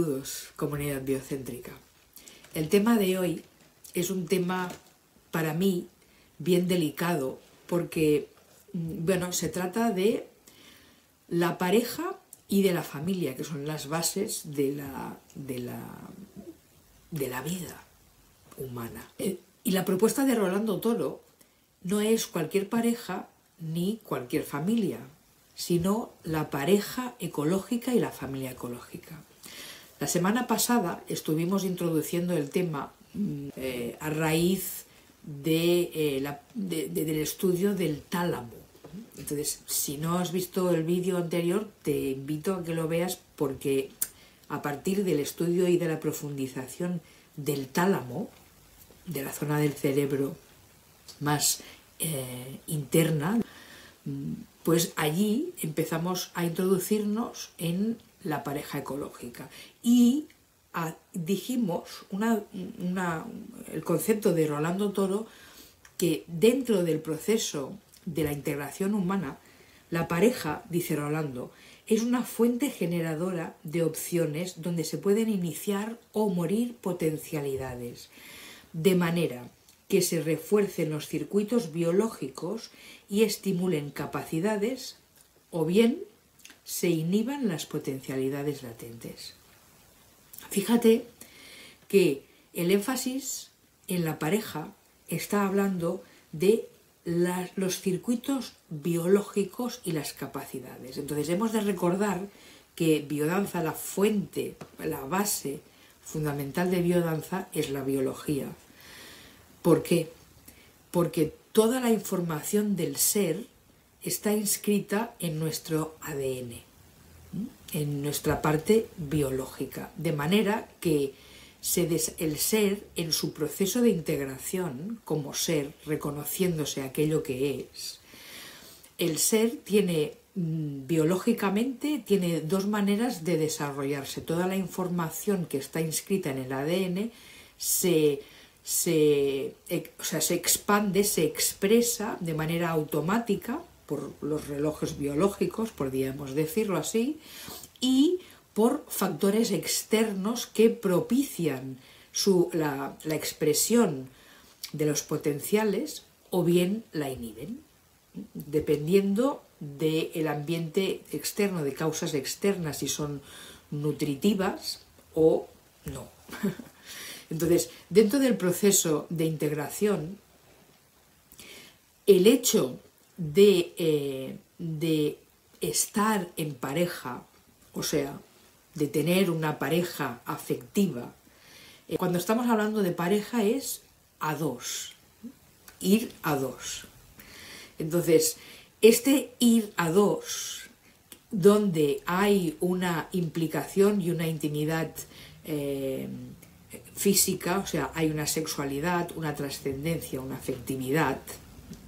Saludos, comunidad biocéntrica. El tema de hoy es un tema para mí bien delicado porque, mm, bueno, se trata de la pareja y de la familia, que son las bases de la, de la, de la vida humana. Eh, y la propuesta de Rolando Toro no es cualquier pareja ni cualquier familia, sino la pareja ecológica y la familia ecológica. La semana pasada estuvimos introduciendo el tema mm, eh, a raíz eh, de, del estudio del tálamo. Entonces, si no has visto el vídeo anterior, te invito a que lo veas porque a partir del estudio y de la profundización del tálamo, de la zona del cerebro más eh, interna, mm, pues allí empezamos a introducirnos en la pareja ecológica. Y dijimos el concepto de Rolando Toro que dentro del proceso de la integración humana, la pareja, dice Rolando, es una fuente generadora de opciones donde se pueden iniciar o morir potencialidades, de manera que se refuercen los circuitos biológicos y estimulen capacidades o bien se inhiban las potencialidades latentes. Fíjate que el énfasis en la pareja está hablando de los circuitos biológicos y las capacidades. Entonces hemos de recordar que biodanza, la fuente, la base fundamental de biodanza es la biología. ¿Por qué? Porque toda la información del ser está inscrita en nuestro ADN, en nuestra parte biológica, de manera que el ser en su proceso de integración como ser, reconociéndose aquello que es, el ser tiene mm, biológicamente tiene dos maneras de desarrollarse. Toda la información que está inscrita en el ADN se, se, se expande, se expresa de manera automática por los relojes biológicos, podríamos decirlo así, y por factores externos que propician la, expresión de los potenciales o bien la inhiben, dependiendo del ambiente externo, de causas externas, si son nutritivas o no. Entonces, dentro del proceso de integración, el hecho eh, de, estar en pareja, o sea, de tener una pareja afectiva, eh, cuando estamos hablando de pareja es a dos, ir a dos. Entonces, este ir a dos, donde hay una implicación y una intimidad eh, física, o sea, hay una sexualidad, una trascendencia, una afectividad,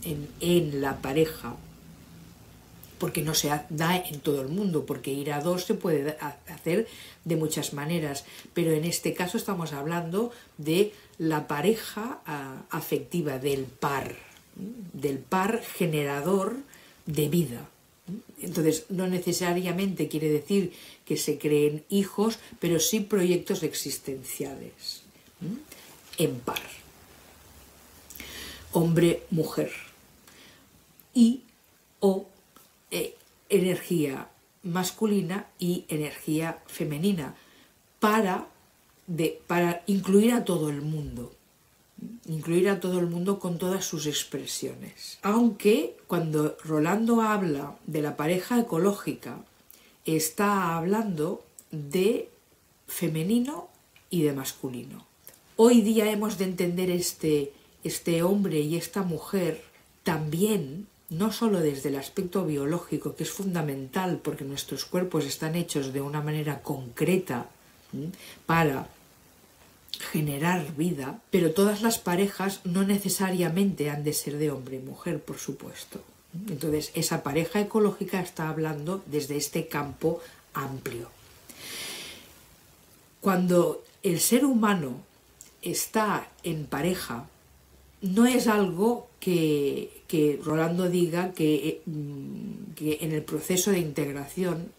en, la pareja, porque no se da en todo el mundo, porque ir a dos se puede hacer de muchas maneras, pero en este caso estamos hablando de la pareja ah, afectiva, del par, del par generador de vida. Entonces, no necesariamente quiere decir que se creen hijos, pero sí proyectos existenciales en par. Hombre-mujer y o eh, energía masculina y energía femenina para, de, para incluir a todo el mundo incluir a todo el mundo con todas sus expresiones. Aunque cuando Rolando habla de la pareja ecológica, está hablando de femenino y de masculino. Hoy día hemos de entender este, este hombre y esta mujer también no solo desde el aspecto biológico, que es fundamental porque nuestros cuerpos están hechos de una manera concreta para generar vida, pero todas las parejas no necesariamente han de ser de hombre y mujer, por supuesto. Entonces, esa pareja ecológica está hablando desde este campo amplio. Cuando el ser humano está en pareja, no es algo que, Rolando diga mm, que, en el proceso de integración,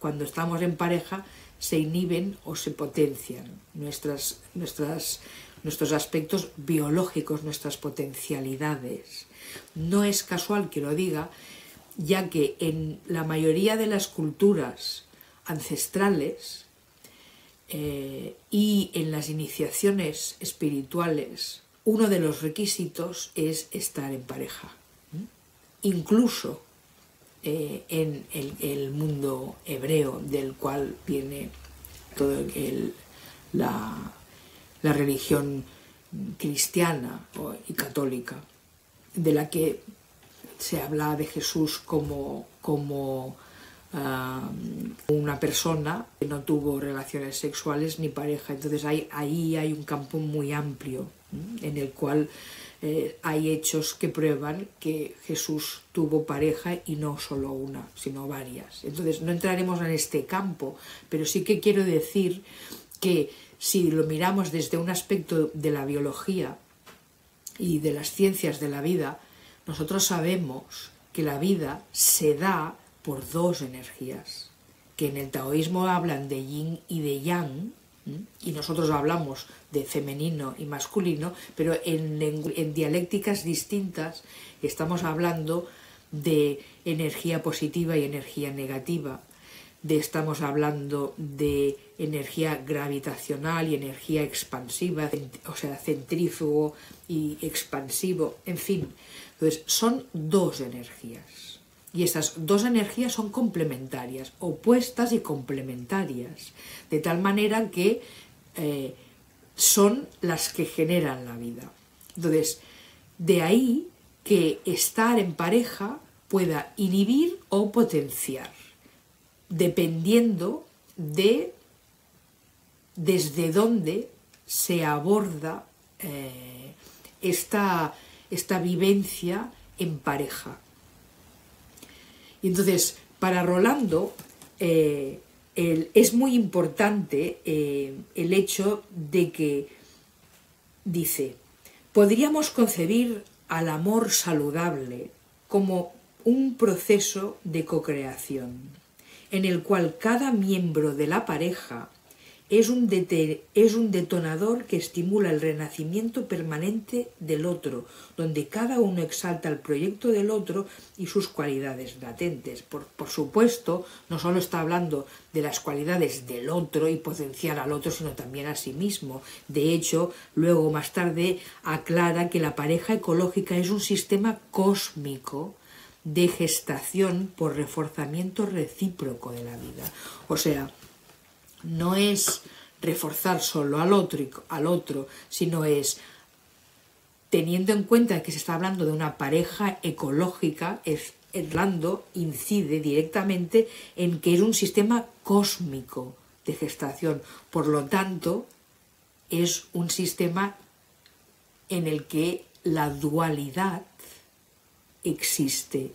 cuando estamos en pareja, se inhiben o se potencian, nuestras, nuestras, nuestros aspectos biológicos, nuestras potencialidades. No es casual que lo diga, ya que en la mayoría de las culturas ancestrales eh, y en las iniciaciones espirituales, uno de los requisitos es estar en pareja. Incluso eh, en el, mundo hebreo del cual viene toda la, religión cristiana y católica, de la que se habla de Jesús como, como ah, una persona que no tuvo relaciones sexuales ni pareja. Entonces ahí hay un campo muy amplio en el cual eh, hay hechos que prueban que Jesús tuvo pareja y no solo una, sino varias. Entonces no entraremos en este campo, pero sí que quiero decir que si lo miramos desde un aspecto de la biología y de las ciencias de la vida, nosotros sabemos que la vida se da por dos energías, que en el taoísmo hablan de yin y de yang, y nosotros hablamos de femenino y masculino, pero en, dialécticas distintas estamos hablando de energía positiva y energía negativa, de estamos hablando de energía gravitacional y energía expansiva, o sea, centrífugo y expansivo, en fin. Entonces, son dos energías. Y esas dos energías son complementarias, opuestas y complementarias, de tal manera que eh, son las que generan la vida. Entonces, de ahí que estar en pareja pueda inhibir o potenciar, dependiendo de desde dónde se aborda eh, esta, esta vivencia en pareja. Y entonces, para Rolando eh, es muy importante eh, el hecho de que dice, podríamos concebir al amor saludable como un proceso de cocreación, en el cual cada miembro de la pareja es un, es un detonador que estimula el renacimiento permanente del otro, donde cada uno exalta el proyecto del otro y sus cualidades latentes. Por, por, supuesto, no solo está hablando de las cualidades del otro y potenciar al otro, sino también a sí mismo. De hecho, luego más tarde aclara que la pareja ecológica es un sistema cósmico de gestación por reforzamiento recíproco de la vida. O sea, no es reforzar solo al otro, sino es teniendo en cuenta que se está hablando de una pareja ecológica, Erlando incide directamente en que es un sistema cósmico de gestación. Por lo tanto, es un sistema en el que la dualidad existe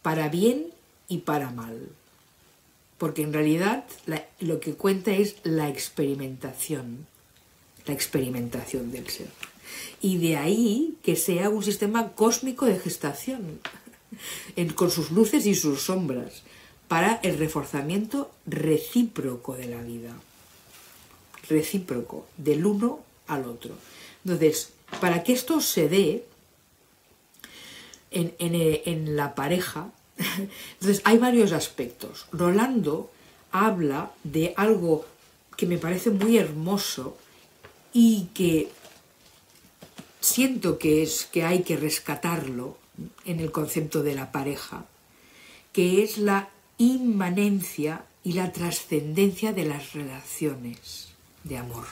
para bien y para mal porque en realidad lo que cuenta es la experimentación, la experimentación del ser. Y de ahí que sea un sistema cósmico de gestación, con sus luces y sus sombras, para el reforzamiento recíproco de la vida. Recíproco, del uno al otro. Entonces, para que esto se dé en, en la pareja, entonces, hay varios aspectos. Rolando habla de algo que me parece muy hermoso y que siento que es que hay que rescatarlo en el concepto de la pareja, que es la inmanencia y la trascendencia de las relaciones de amor.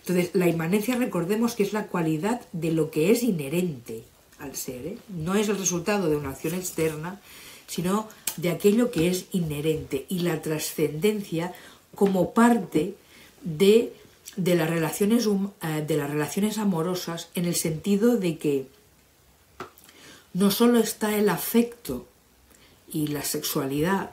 Entonces, la inmanencia recordemos que es la cualidad de lo que es inherente, al ser. ¿eh? No es el resultado de una acción externa, sino de aquello que es inherente y la trascendencia como parte de, de, las relaciones, eh, de las relaciones amorosas en el sentido de que no solo está el afecto y la sexualidad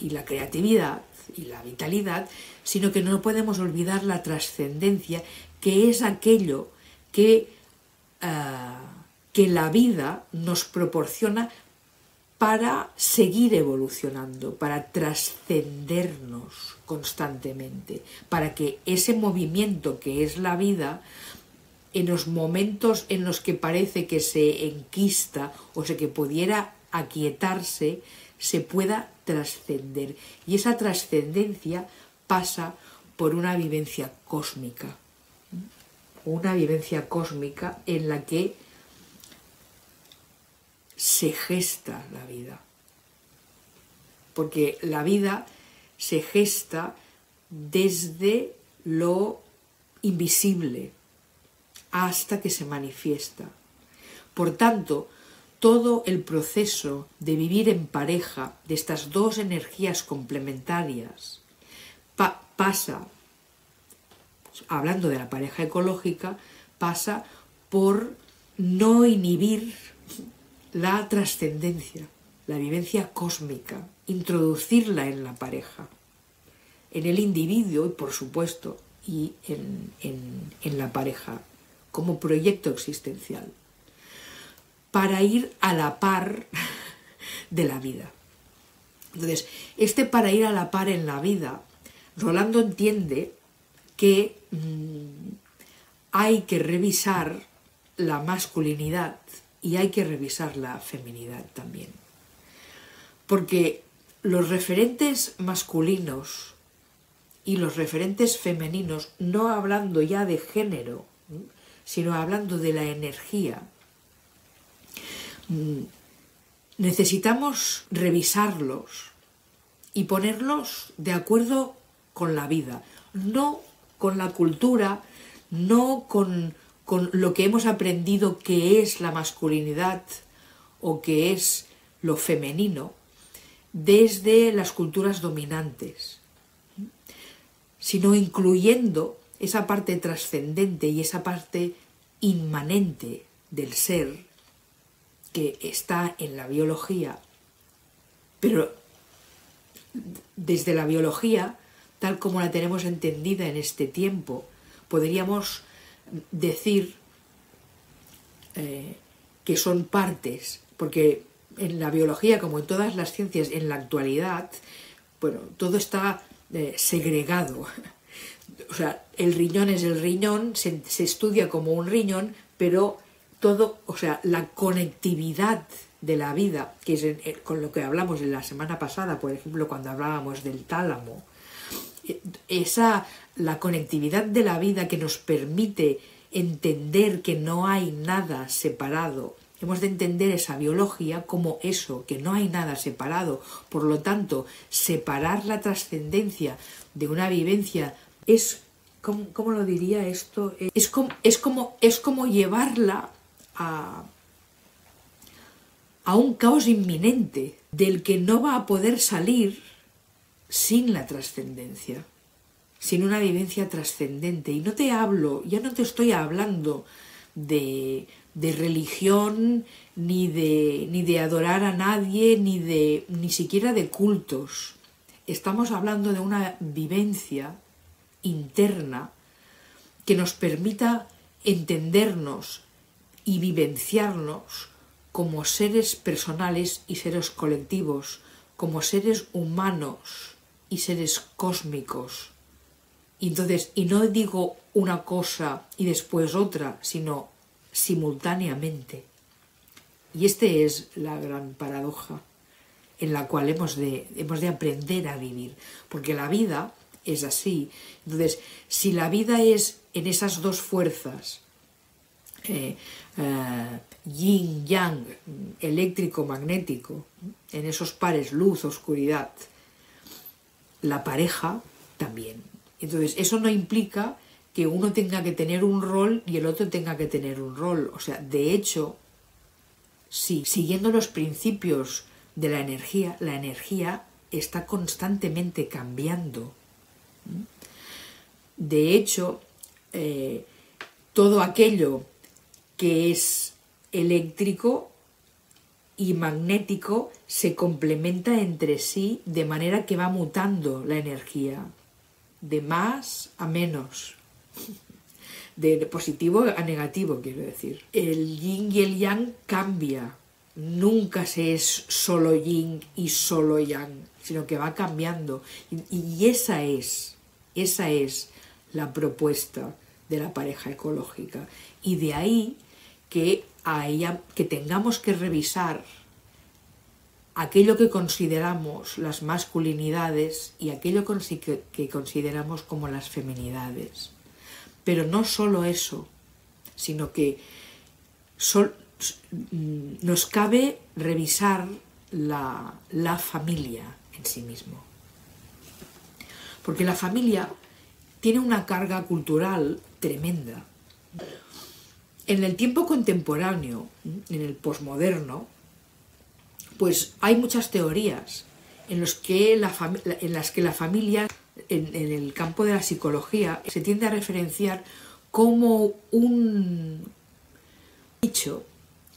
y la creatividad y la vitalidad, sino que no podemos olvidar la trascendencia, que es aquello que eh, que la vida nos proporciona para seguir evolucionando, para trascendernos constantemente, para que ese movimiento que es la vida, en los momentos en los que parece que se enquista o sea que pudiera aquietarse, se pueda trascender. Y esa trascendencia pasa por una vivencia cósmica, una vivencia cósmica en la que se gesta la vida. Porque la vida se gesta desde lo invisible hasta que se manifiesta. Por tanto, todo el proceso de vivir en pareja de estas dos energías complementarias pasa, hablando de la pareja ecológica, pasa por no inhibir la trascendencia, la vivencia cósmica, introducirla en la pareja, en el individuo y por supuesto y en, en la pareja como proyecto existencial, para ir a la par de la vida. Entonces, este para ir a la par en la vida, Rolando entiende que mm, hay que revisar la masculinidad y hay que revisar la feminidad también. Porque los referentes masculinos y los referentes femeninos, no hablando ya de género, sino hablando de la energía, necesitamos revisarlos y ponerlos de acuerdo con la vida, no con la cultura, no con con lo que hemos aprendido que es la masculinidad o que es lo femenino desde las culturas dominantes, sino incluyendo esa parte trascendente y esa parte inmanente del ser que está en la biología, pero desde la biología, tal como la tenemos entendida en este tiempo, podríamos decir eh, que son partes, porque en la biología, como en todas las ciencias en la actualidad, bueno, todo está eh, segregado. O sea, el riñón es el riñón, se, estudia como un riñón, pero todo, o sea, la conectividad de la vida, que es eh, con lo que hablamos en la semana pasada, por ejemplo, cuando hablábamos del tálamo, esa la conectividad de la vida que nos permite entender que no hay nada separado. Hemos de entender esa biología como eso, que no hay nada separado. Por lo tanto, separar la trascendencia de una vivencia es, ¿cómo, lo diría esto? Es como, es como, es como llevarla a, a un caos inminente del que no va a poder salir sin la trascendencia, sin una vivencia trascendente. Y no te hablo, ya no te estoy hablando de, de religión, ni de, ni de adorar a nadie, ni, de, ni siquiera de cultos. Estamos hablando de una vivencia interna que nos permita entendernos y vivenciarnos como seres personales y seres colectivos, como seres humanos y seres cósmicos. Y entonces, y no digo una cosa y después otra, sino simultáneamente. Y esta es la gran paradoja en la cual hemos de, hemos de aprender a vivir, porque la vida es así. Entonces, si la vida es en esas dos fuerzas, eh, eh, yin, yang, eléctrico, magnético, en esos pares luz, oscuridad, la pareja también. Entonces, eso no implica que uno tenga que tener un rol y el otro tenga que tener un rol. O sea, de hecho, sí, siguiendo los principios de la energía, la energía está constantemente cambiando. De hecho, eh, todo aquello que es eléctrico y magnético se complementa entre sí de manera que va mutando la energía de más a menos, de positivo a negativo, quiero decir. El yin y el yang cambia nunca se es solo yin y solo yang, sino que va cambiando. Y, esa es, esa es la propuesta de la pareja ecológica. Y de ahí que, que tengamos que revisar aquello que consideramos las masculinidades y aquello que consideramos como las feminidades. Pero no solo eso, sino que nos cabe revisar la, la familia en sí mismo. Porque la familia tiene una carga cultural tremenda. En el tiempo contemporáneo, en el posmoderno, pues hay muchas teorías en, los que la en las que la familia, en, el campo de la psicología, se tiende a referenciar como un nicho,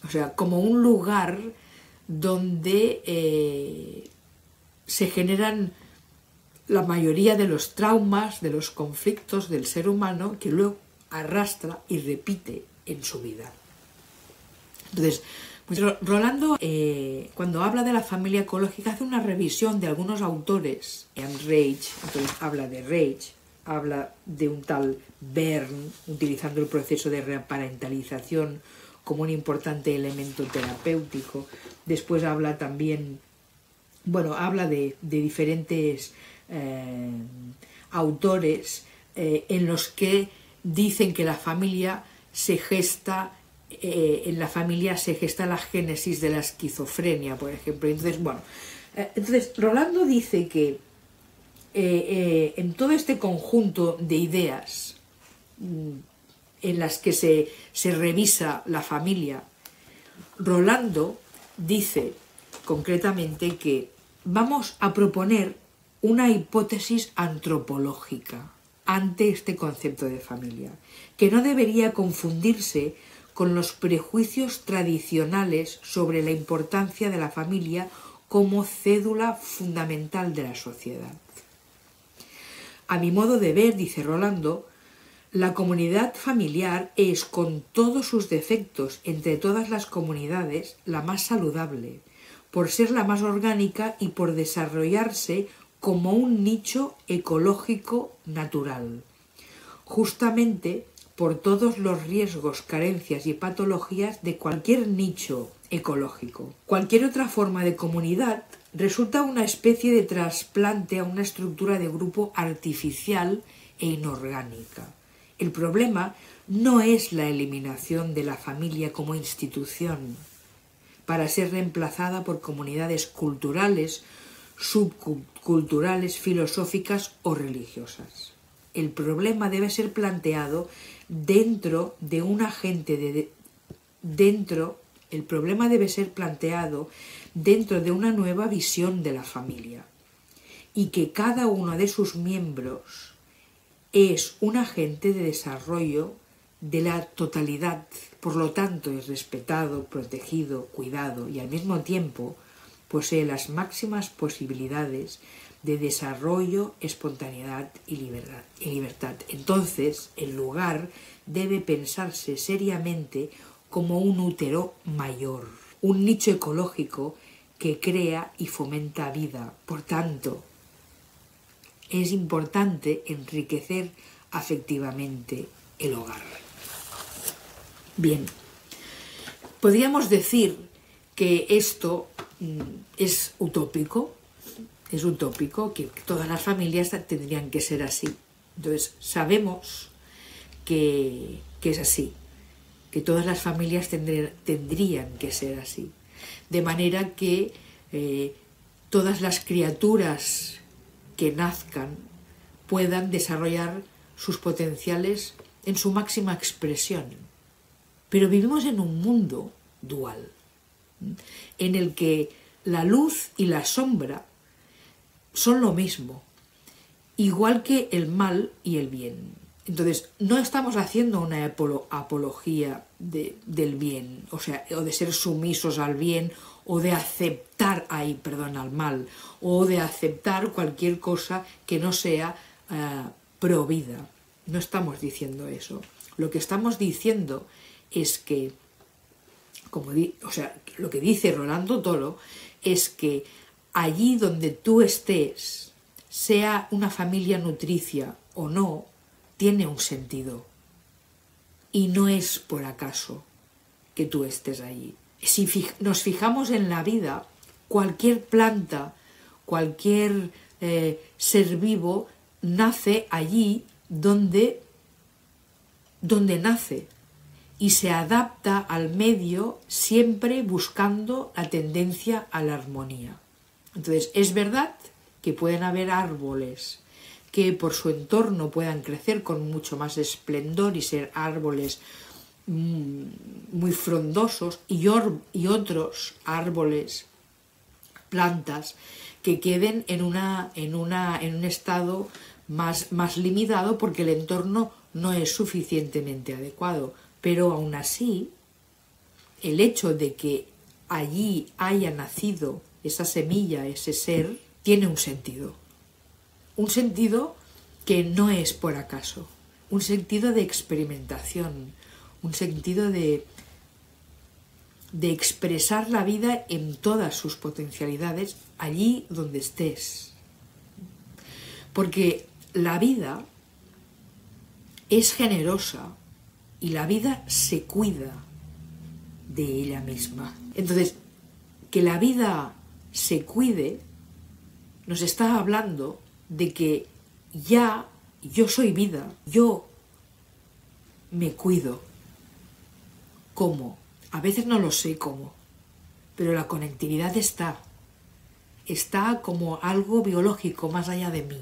o sea, como un lugar donde eh, se generan la mayoría de los traumas, de los conflictos del ser humano que luego arrastra y repite en su vida. Entonces, Rolando, eh, cuando habla de la familia ecológica, hace una revisión de algunos autores. Rage, entonces habla de Rage, habla de un tal Bern, utilizando el proceso de reparentalización como un importante elemento terapéutico. Después habla también, bueno, habla de, diferentes eh, autores eh, en los que dicen que la familia se gesta eh, en la familia se gesta la génesis de la esquizofrenia, por ejemplo. Entonces, bueno, eh, entonces Rolando dice que eh, en todo este conjunto de ideas mm, en las que se, se revisa la familia, Rolando dice concretamente que vamos a proponer una hipótesis antropológica ante este concepto de familia, que no debería confundirse con los prejuicios tradicionales sobre la importancia de la familia como cédula fundamental de la sociedad. A mi modo de ver, dice Rolando, la comunidad familiar es, con todos sus defectos entre todas las comunidades, la más saludable, por ser la más orgánica y por desarrollarse como un nicho ecológico natural. Justamente por todos los riesgos, carencias y patologías de cualquier nicho ecológico. Cualquier otra forma de comunidad resulta una especie de trasplante a una estructura de grupo artificial e inorgánica. El problema no es la eliminación de la familia como institución para ser reemplazada por comunidades culturales, subculturales, filosóficas o religiosas. El problema debe ser planteado dentro de un agente de, dentro el problema debe ser planteado dentro de una nueva visión de la familia y que cada uno de sus miembros es un agente de desarrollo de la totalidad, por lo tanto es respetado, protegido, cuidado y al mismo tiempo posee las máximas posibilidades de desarrollo, espontaneidad y libertad. Entonces, el lugar debe pensarse seriamente como un útero mayor, un nicho ecológico que crea y fomenta vida. Por tanto, es importante enriquecer afectivamente el hogar. Bien, podríamos decir que esto mm, es utópico, es utópico que todas las familias tendrían que ser así. Entonces, sabemos que, es así, que todas las familias tendrían que ser así. De manera que eh, todas las criaturas que nazcan puedan desarrollar sus potenciales en su máxima expresión. Pero vivimos en un mundo dual, en el que la luz y la sombra son lo mismo, igual que el mal y el bien. Entonces, no estamos haciendo una apología del bien, o sea, o de ser sumisos al bien, o de aceptar, ay, perdón, al mal, o de aceptar cualquier cosa que no sea uh. No estamos diciendo eso. Lo que estamos diciendo es que como o sea, lo que dice Rolando Tolo es que allí donde tú estés, sea una familia nutricia o no, tiene un sentido. Y no es por acaso que tú estés allí. Si nos fijamos en la vida, cualquier planta, cualquier eh, ser vivo nace allí donde, donde nace y se adapta al medio siempre buscando la tendencia a la armonía. Entonces, es verdad que pueden haber árboles que por su entorno puedan crecer con mucho más esplendor y ser árboles mm, muy frondosos y, y otros árboles, plantas, que queden en, una, en, una, en un estado más, más limitado porque el entorno no es suficientemente adecuado. Pero aún así, el hecho de que allí haya nacido esa semilla, ese ser, tiene un sentido. Un sentido que no es por acaso, un sentido de experimentación, un sentido de, de expresar la vida en todas sus potencialidades allí donde estés. Porque la vida es generosa y la vida se cuida de ella misma. Entonces, que la vida se cuide nos está hablando de que ya yo soy vida, yo me cuido. ¿Cómo? A veces no lo sé cómo, pero la conectividad está. Está como algo biológico más allá de mí,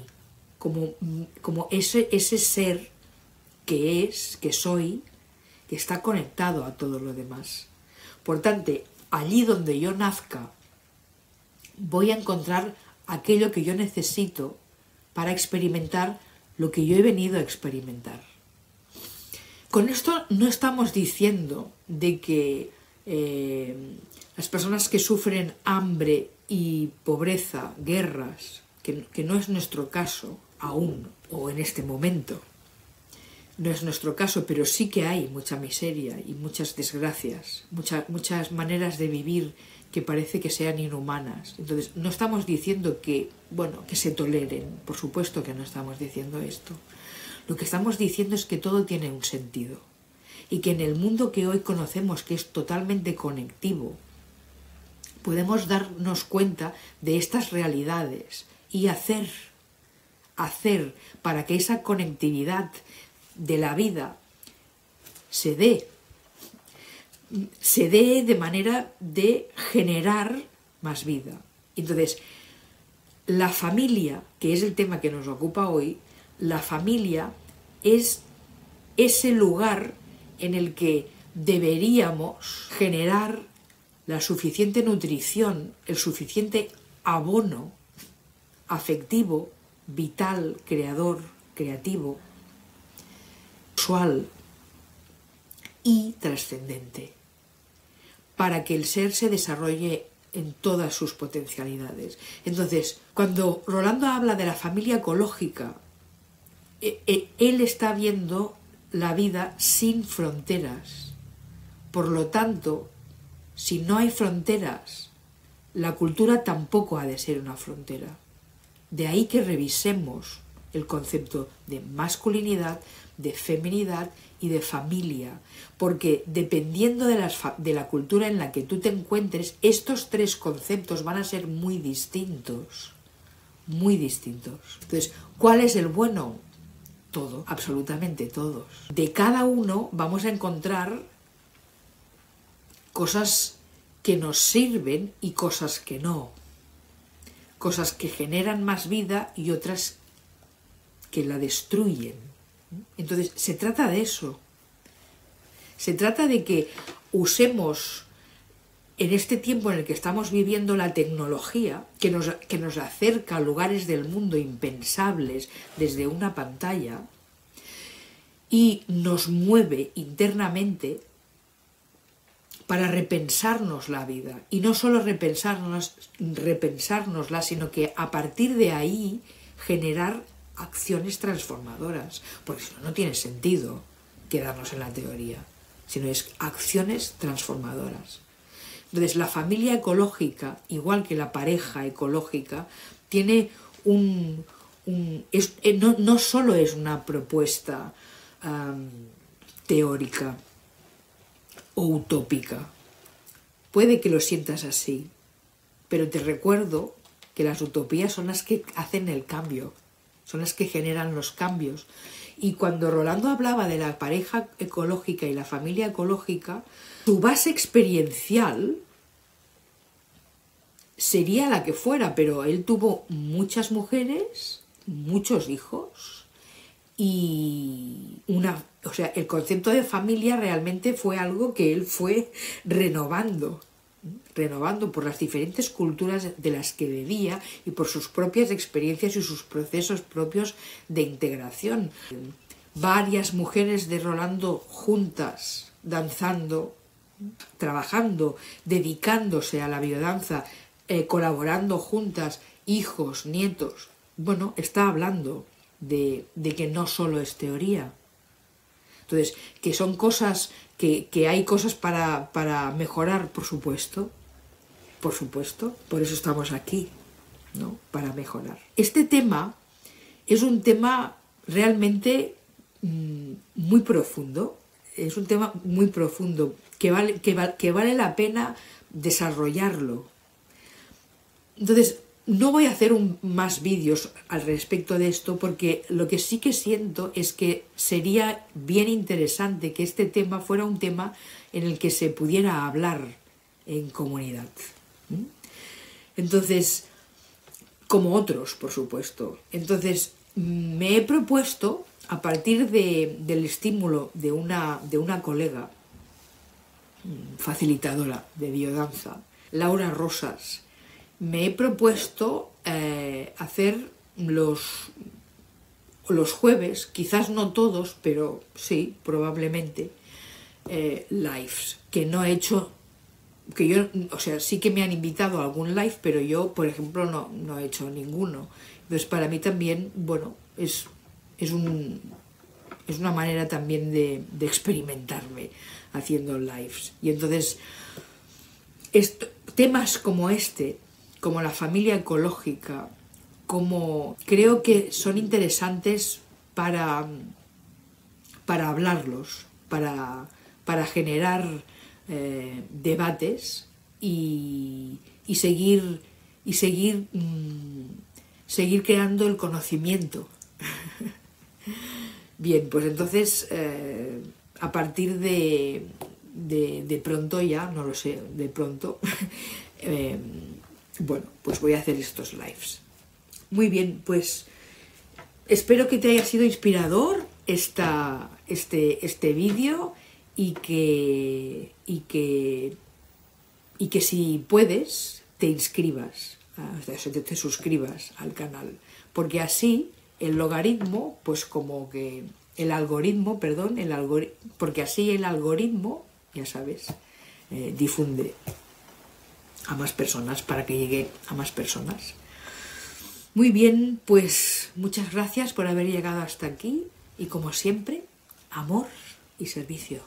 como, como ese, ese ser que es, que soy, que está conectado a todo lo demás. Por tanto, allí donde yo nazca, voy a encontrar aquello que yo necesito para experimentar lo que yo he venido a experimentar. Con esto no estamos diciendo de que eh, las personas que sufren hambre y pobreza, guerras, que, que no es nuestro caso aún o en este momento, no es nuestro caso, pero sí que hay mucha miseria y muchas desgracias, muchas maneras de vivir que parece que sean inhumanas. Entonces, no estamos diciendo que, bueno, que se toleren, por supuesto que no estamos diciendo esto. Lo que estamos diciendo es que todo tiene un sentido y que en el mundo que hoy conocemos, que es totalmente conectivo, podemos darnos cuenta de estas realidades y hacer, hacer para que esa conectividad de la vida se dé, se dé de manera de generar más vida. Entonces, la familia, que es el tema que nos ocupa hoy, la familia es ese lugar en el que deberíamos generar la suficiente nutrición, el suficiente abono afectivo, vital, creador, creativo, y trascendente, para que el ser se desarrolle en todas sus potencialidades. Entonces, cuando Rolando habla de la familia ecológica, e, e, él está viendo la vida sin fronteras. Por lo tanto, si no hay fronteras, la cultura tampoco ha de ser una frontera. De ahí que revisemos el concepto de masculinidad, de feminidad y de familia, porque dependiendo de, de, la cultura en la que tú te encuentres, estos tres conceptos van a ser muy distintos, muy distintos. Entonces, ¿cuál es el bueno? Todo, absolutamente todos. De cada uno vamos a encontrar cosas que nos sirven y cosas que no. Cosas que generan más vida y otras que la destruyen. Entonces, se trata de eso. Se trata de que usemos en este tiempo en el que estamos viviendo la tecnología, que nos, que nos acerca a lugares del mundo impensables desde una pantalla, y nos mueve internamente para repensarnos la vida. Y no solo repensarnos, repensárnosla, sino que a partir de ahí generar acciones transformadoras, porque si no, no tiene sentido quedarnos en la teoría. sino es acciones transformadoras. Entonces, la familia ecológica, igual que la pareja ecológica, tiene un... Eh, no, no, solo es una propuesta teórica o utópica. Puede que lo sientas así, pero te recuerdo que las utopías son las que hacen el cambio, son las que generan los cambios. Y cuando Rolando hablaba de la pareja ecológica y la familia ecológica, su base experiencial sería la que fuera, pero él tuvo muchas mujeres, muchos hijos y una, o sea, el concepto de familia realmente fue algo que él fue renovando renovando por las diferentes culturas de las que bebía y por sus propias experiencias y sus procesos propios de integración. Varias mujeres de Rolando juntas, danzando, trabajando, dedicándose a la biodanza, eh, colaborando juntas, hijos, nietos. Bueno, está hablando de que no solo es teoría, entonces, que son cosas, que, hay cosas para, para, mejorar, por supuesto, por supuesto, por eso estamos aquí, ¿no? Para mejorar. Este tema es un tema realmente mmm, muy profundo, es un tema muy profundo, que vale, que, que vale la pena desarrollarlo. Entonces, no voy a hacer un, más vídeos al respecto de esto porque lo que sí que siento es que sería bien interesante que este tema fuera un tema en el que se pudiera hablar en comunidad. Entonces, como otros, por supuesto. Entonces, me he propuesto, a partir de, del estímulo de una, de una colega mm, facilitadora de biodanza, Laura Rosas, me he propuesto eh, hacer los, los jueves, quizás no todos, pero sí, probablemente, eh, lives, que no he hecho, que yo, o sea, sí que me han invitado a algún live, pero yo, por ejemplo, no, no he hecho ninguno. Entonces, para mí también, bueno, es, es, un, es una manera también de, de experimentarme haciendo lives. Y entonces, esto, temas como este, como la familia ecológica, como creo que son interesantes para, para hablarlos, para, para generar eh, debates y, y, seguir, y seguir, mmm, seguir creando el conocimiento. Bien, pues entonces eh, a partir de, de, de, pronto ya, no lo sé, de pronto, eh, bueno, pues voy a hacer estos lives. Muy bien, pues espero que te haya sido inspirador esta, este, este vídeo y que, y, que, y que si puedes te inscribas, te, te suscribas al canal, porque así el logaritmo, pues como que el algoritmo, perdón, el algoritmo, porque así el algoritmo, ya sabes, eh, difunde a más personas, para que llegue a más personas. Muy bien, pues muchas gracias por haber llegado hasta aquí y como siempre, amor y servicio.